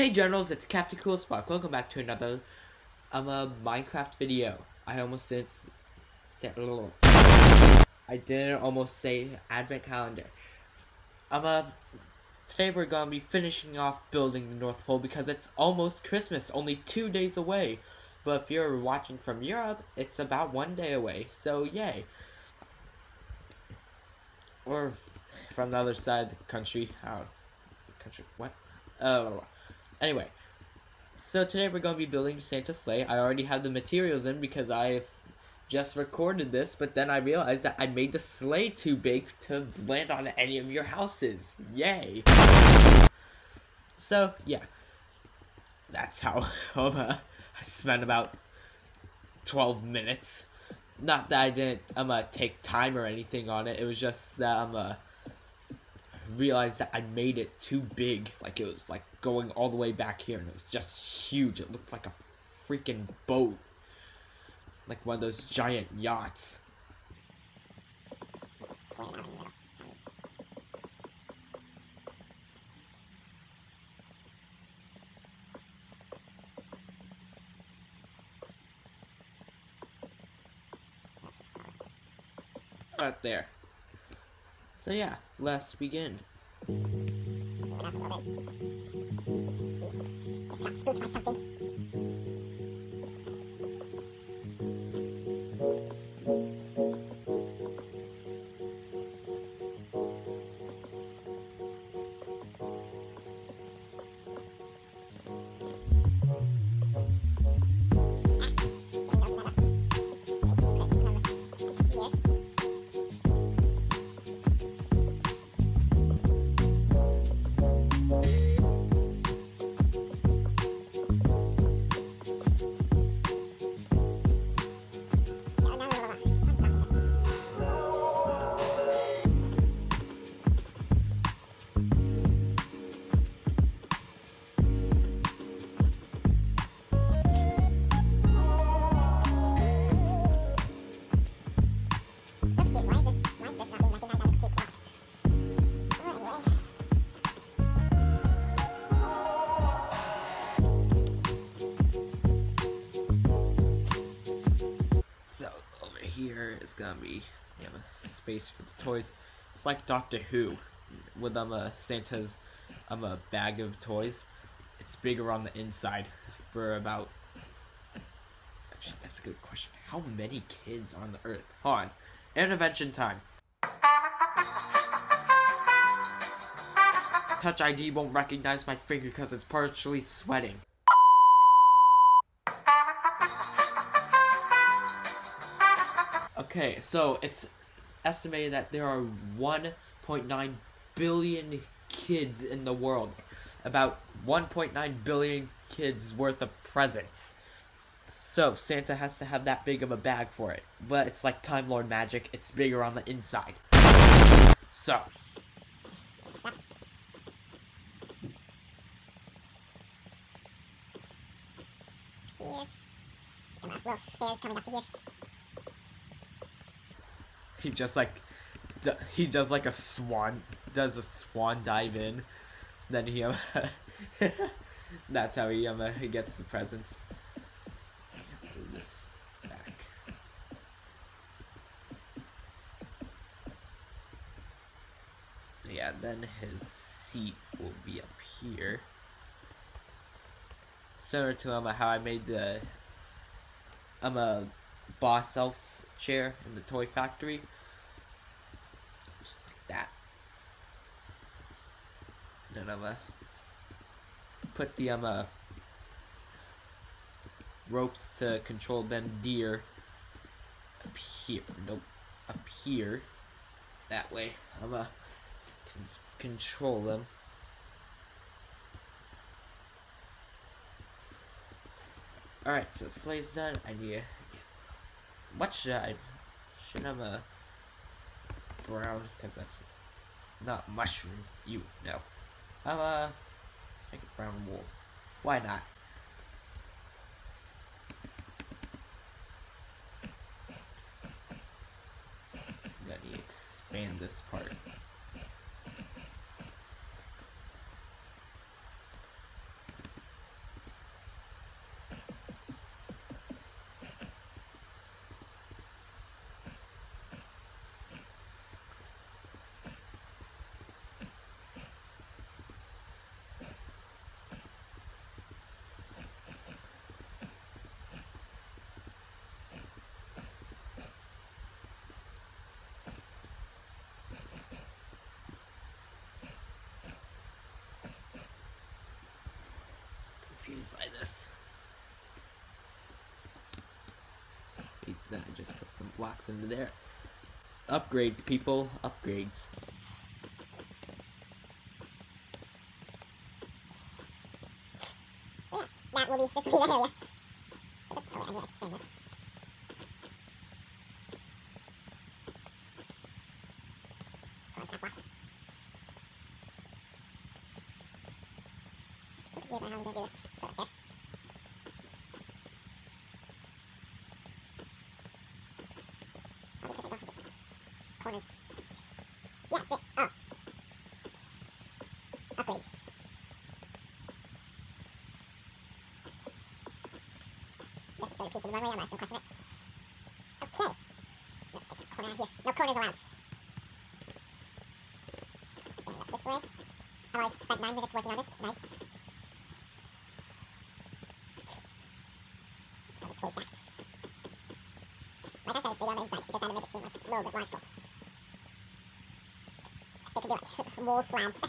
Hey generals, it's Captain Cool Spark. Welcome back to another um a Minecraft video. I almost didn't say I didn't almost say advent calendar. Um uh, today we're gonna be finishing off building the North Pole because it's almost Christmas, only two days away. But if you're watching from Europe, it's about one day away. So yay. Or from the other side of the country. How country what? Oh Anyway, so today we're going to be building Santa sleigh. I already have the materials in because I just recorded this, but then I realized that I made the sleigh too big to land on any of your houses. Yay! So, yeah. That's how um, uh, I spent about 12 minutes. Not that I didn't um, uh, take time or anything on it, it was just that um, uh, realized that I made it too big. Like it was like going all the way back here and it was just huge. It looked like a freaking boat. Like one of those giant yachts. Right there. So yeah, let's begin. here is gonna be you know, space for the toys. It's like Doctor Who with um a Santa's um a bag of toys. It's bigger on the inside for about. Actually, that's a good question. How many kids on the Earth? Hold on, intervention time. Touch ID won't recognize my finger because it's partially sweating. Okay, so it's estimated that there are 1.9 billion kids in the world. About 1.9 billion kids worth of presents. So Santa has to have that big of a bag for it. But it's like Time Lord magic, it's bigger on the inside. So. Here. Little stairs coming up here. He just like, he does like a swan, does a swan dive in. Then he, um, that's how he, um, he gets the presents. This back. So yeah, then his seat will be up here. Similar to um, how I made the I'm a boss elf's chair in the toy factory. Just like that. Then I'm gonna put the um uh, ropes to control them deer up here. Nope, up here. That way, I'm gonna con control them. Alright, so sleigh's done. I need what should I? Should have a brown because that's not mushroom. You no. How uh? Make it brown wool. Why not? Let me expand this part. Confused by this. Then I just put some blocks into there. Upgrades, people. Upgrades. That will be, this area. Oh, I need to this. Go on, cap lock. So confused on how I'm gonna do this. Just put it there. Oh, because I don't have the corners. Yeah, this, oh. Upgrades. Show the piece of the runway on that, don't question it. Okay. No, corner here. No corners allowed. This way. I've already spent nine minutes working on this. Nice. Like I said. Just had to make it seem like a little bit logical. They could be like wall slabs.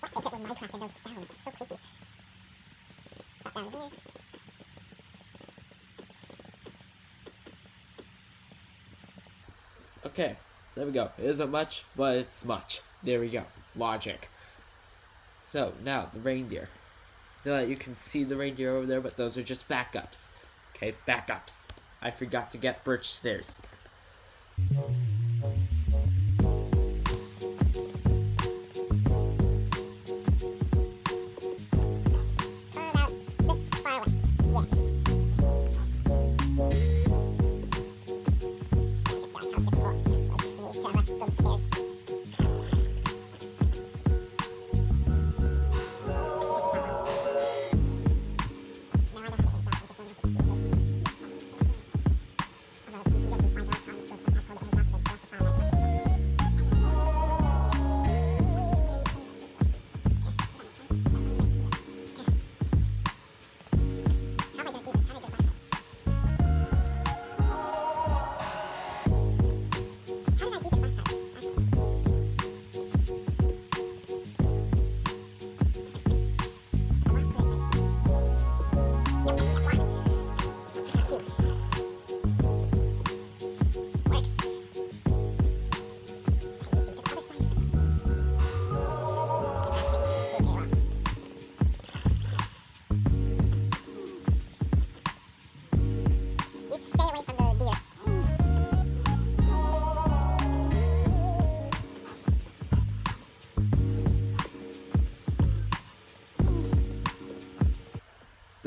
What is it with Minecraft and those sounds? So creepy. Stop down here. Okay, there we go. It isn't much, but it's much. There we go. Logic. So, now, the reindeer. Now that you can see the reindeer over there, but those are just backups. Okay, backups. I forgot to get birch stairs.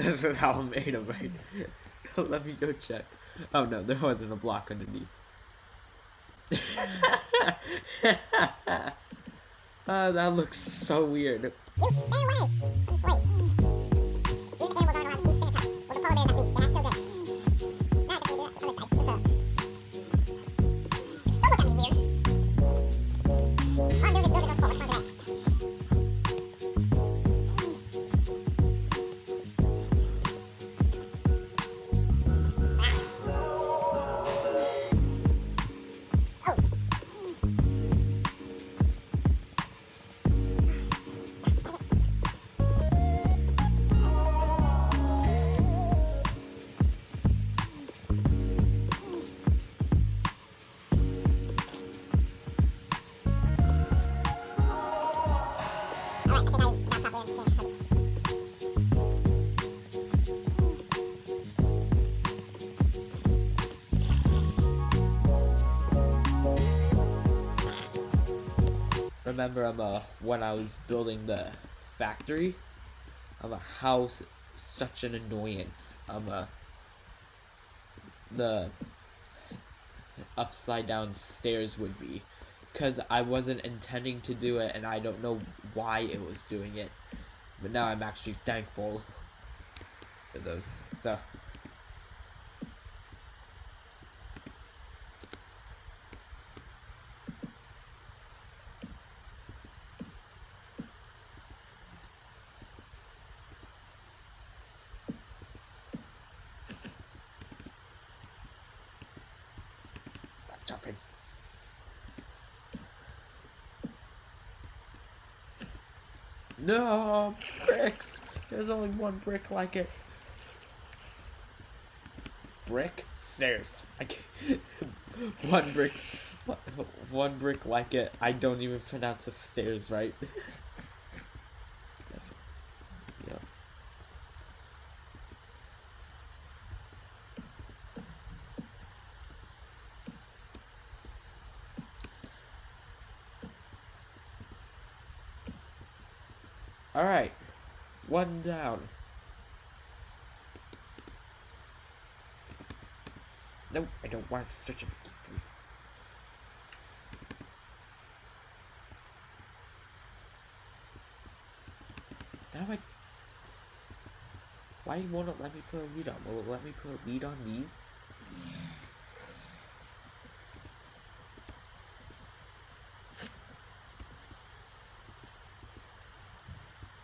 This is how I made them, right? Let me go check. Oh no, there wasn't a block underneath. uh, that looks so weird. You stay away Remember, um, uh, when I was building the factory, um, how s- such an annoyance, um, uh, the upside down stairs would be, because I wasn't intending to do it, and I don't know why it was doing it, but now I'm actually thankful for those. So. Stop jumping. No, bricks. There's only one brick like it. Brick stairs. I can't. one brick. one- brick like it. I don't even pronounce the stairs right. yep. All right, one down. No, I don't want to search a key first. Now I. Why won't it let me put a lead on? Will it let me put a lead on these?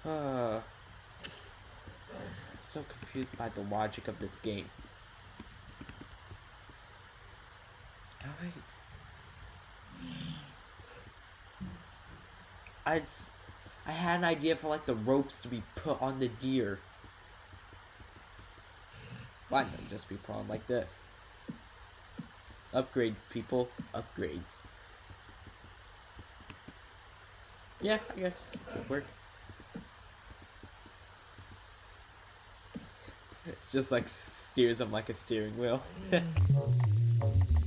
Uh, so confused by the logic of this game. Alright. S- I had an idea for like the ropes to be put on the deer. Why not just be put on like this? Upgrades, people. Upgrades. Yeah, I guess this could work. It just like steers them like a steering wheel.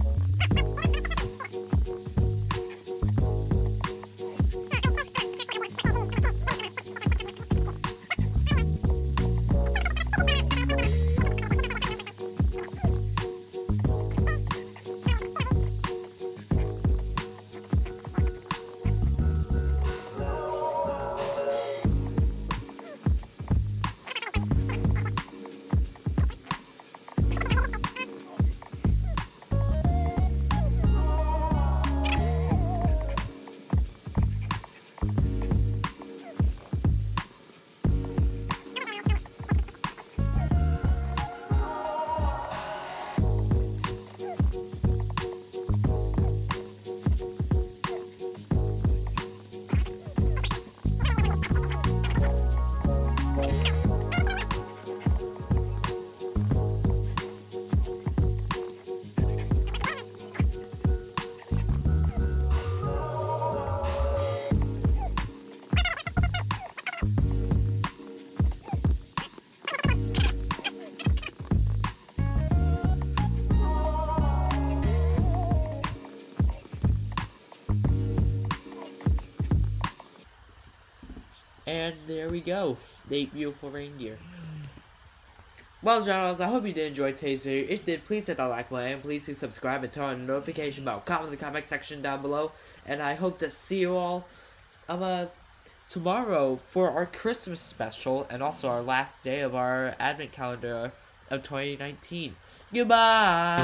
And there we go. Eight beautiful reindeer. Well, generals, I hope you did enjoy today's video. If you did, please hit that like button and please do subscribe and turn on the notification bell. Comment in the comment section down below. And I hope to see you all um, uh, tomorrow for our Christmas special and also our last day of our advent calendar of 2019. Goodbye!